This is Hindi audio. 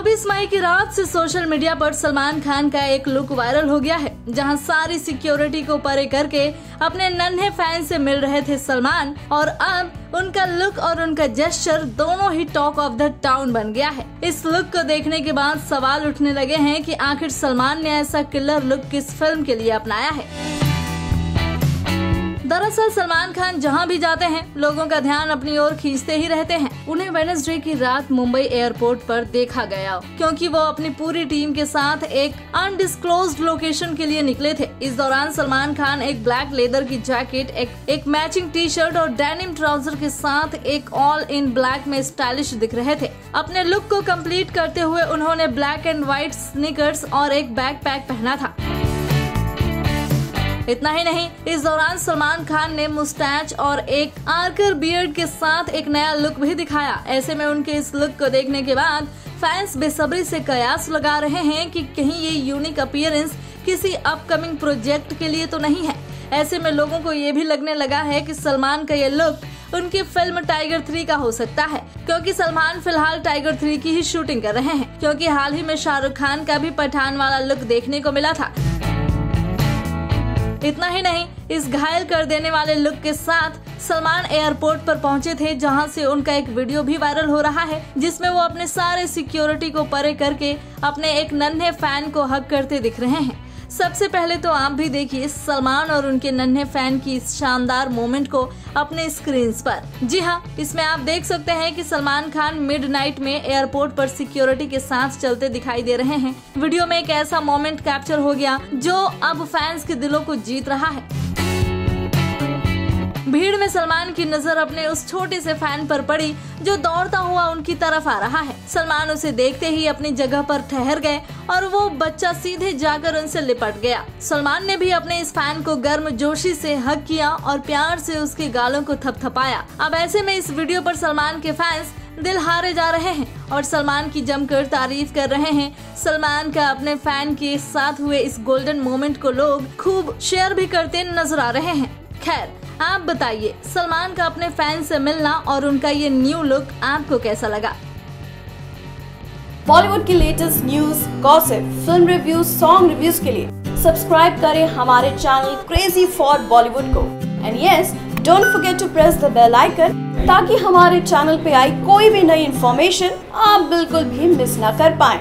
24 मई की रात से सोशल मीडिया पर सलमान खान का एक लुक वायरल हो गया है, जहाँ सारी सिक्योरिटी को परे करके अपने नन्हे फ़ैन से मिल रहे थे सलमान, और अब उनका लुक और उनका जेस्चर दोनों ही टॉक ऑफ़ द टाउन बन गया है। इस लुक को देखने के बाद सवाल उठने लगे हैं कि आखिर सलमान ने ऐसा किलर लुक किस फ़िल्म के लिए अपनाया है? दरअसल सलमान खान जहाँ भी जाते हैं लोगों का ध्यान अपनी ओर खींचते ही रहते हैं। उन्हें वेनसडे की रात मुंबई एयरपोर्ट पर देखा गया क्योंकि वो अपनी पूरी टीम के साथ एक अनडिस्क्लोज लोकेशन के लिए निकले थे। इस दौरान सलमान खान एक ब्लैक लेदर की जैकेट एक, एक मैचिंग टी शर्ट और डेनिम ट्राउज़र के साथ एक ऑल इन ब्लैक में स्टाइलिश दिख रहे थे। अपने लुक को कंप्लीट करते हुए उन्होंने ब्लैक एंड व्हाइट स्निकर्स और एक बैग पहना था। इतना ही नहीं, इस दौरान सलमान खान ने मुस्टैच और एक आर्कर बियर्ड के साथ एक नया लुक भी दिखाया। ऐसे में उनके इस लुक को देखने के बाद फैंस बेसब्री से कयास लगा रहे हैं कि कहीं ये यूनिक अपियरेंस किसी अपकमिंग प्रोजेक्ट के लिए तो नहीं है। ऐसे में लोगों को ये भी लगने लगा है कि सलमान का ये लुक उनकी फ़िल्म टाइगर थ्री का हो सकता है, क्योंकि सलमान फ़िलहाल टाइगर थ्री की ही शूटिंग कर रहे हैं, क्योंकि हाल ही में शाहरुख खान का भी पठान वाला लुक देखने को मिला था। इतना ही नहीं, इस घायल कर देने वाले लुक के साथ सलमान एयरपोर्ट पर पहुँचे थे, जहाँ से उनका एक वीडियो भी वायरल हो रहा है, जिसमें वो अपने सारे सिक्योरिटी को परे करके अपने एक नन्हे फ़ैन को हक करते दिख रहे हैं। सबसे पहले तो आप भी देखिए सलमान और उनके नन्हे फ़ैन की इस शानदार मोमेंट को अपने स्क्रीन पर। जी हाँ इसमें आप देख सकते हैं कि सलमान खान मिडनाइट में एयरपोर्ट पर सिक्योरिटी के साथ चलते दिखाई दे रहे हैं। वीडियो में एक ऐसा मोमेंट कैप्चर हो गया जो अब फैंस के दिलों को जीत रहा है। में सलमान की नज़र अपने उस छोटे से फ़ैन पर पड़ी, जो दौड़ता हुआ उनकी तरफ़ आ रहा है। सलमान उसे देखते ही अपनी जगह पर ठहर गए और वो बच्चा सीधे जाकर उनसे लिपट गया। सलमान ने भी अपने इस फ़ैन को गर्म जोशी से हक किया और प्यार से उसके गालों को थपथपाया। अब ऐसे में इस वीडियो पर सलमान के फैंस दिल हारे जा रहे हैं और सलमान की जमकर तारीफ़ कर रहे हैं। सलमान का अपने फ़ैन के साथ हुए इस गोल्डन मोमेंट को लोग खूब शेयर भी करते नज़र आ रहे हैं। खैर आप बताइए, सलमान का अपने फ़ैन से मिलना और उनका ये न्यू लुक आपको कैसा लगा? बॉलीवुड की latest news gossip film reviews song reviews के लिए सब्सक्राइब करें हमारे चैनल क्रेजी फॉर बॉलीवुड को। And yes don't forget to press the bell icon ताकि हमारे चैनल पे आई कोई भी नई इन्फॉर्मेशन आप बिल्कुल भी मिस ना कर पाए।